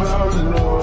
about to know.